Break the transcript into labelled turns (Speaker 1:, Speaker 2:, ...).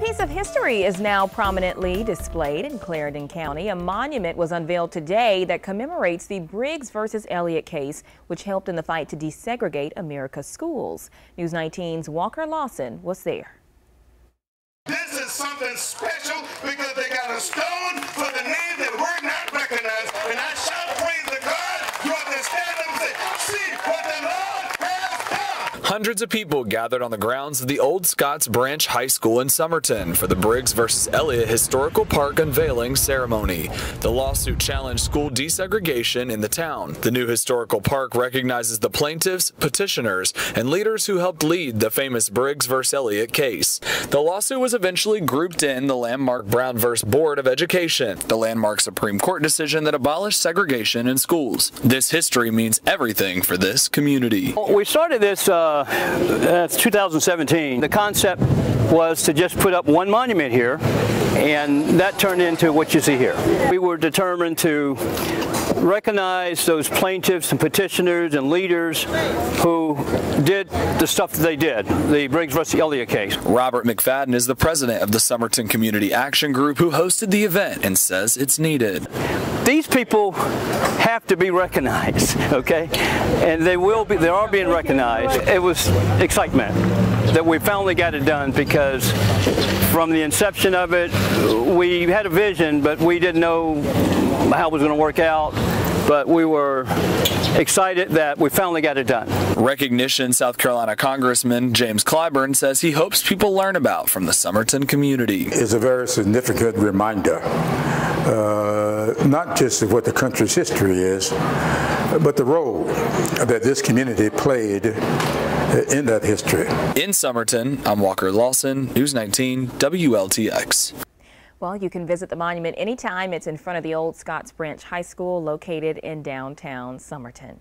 Speaker 1: piece of history is now prominently displayed in Clarendon County. A monument was unveiled today that commemorates the Briggs versus Elliott case, which helped in the fight to desegregate America's schools. News 19's Walker Lawson was there.
Speaker 2: This is something special because they got a stone for the name that we're not recognized. And I shout praise to God. Stand and say, see what the Lord.
Speaker 3: Hundreds of people gathered on the grounds of the Old Scotts Branch High School in Summerton for the Briggs versus Elliott Historical Park unveiling ceremony. The lawsuit challenged school desegregation in the town. The new historical park recognizes the plaintiffs, petitioners, and leaders who helped lead the famous Briggs versus Elliott case. The lawsuit was eventually grouped in the landmark Brown versus Board of Education, the landmark Supreme Court decision that abolished segregation in schools. This history means everything for this community.
Speaker 4: We started this uh, uh, 2017. The concept was to just put up one monument here, and that turned into what you see here. We were determined to recognize those plaintiffs and petitioners and leaders who did the stuff that they did, the Briggs versus Elliott case.
Speaker 3: Robert McFadden is the president of the Summerton Community Action Group who hosted the event and says it's needed.
Speaker 4: These people have to be recognized, okay? And they will be, they are being recognized. It was excitement that we finally got it done because from the inception of it, we had a vision, but we didn't know how it was going to work out. But we were excited that we finally got it done.
Speaker 3: Recognition South Carolina Congressman James Clyburn says he hopes people learn about from the Summerton community.
Speaker 5: It's a very significant reminder, uh, not just of what the country's history is, but the role that this community played in that history.
Speaker 3: In Summerton, I'm Walker Lawson, News 19, WLTX.
Speaker 1: Well, you can visit the monument anytime. It's in front of the Old Scotts Branch High School located in downtown Summerton.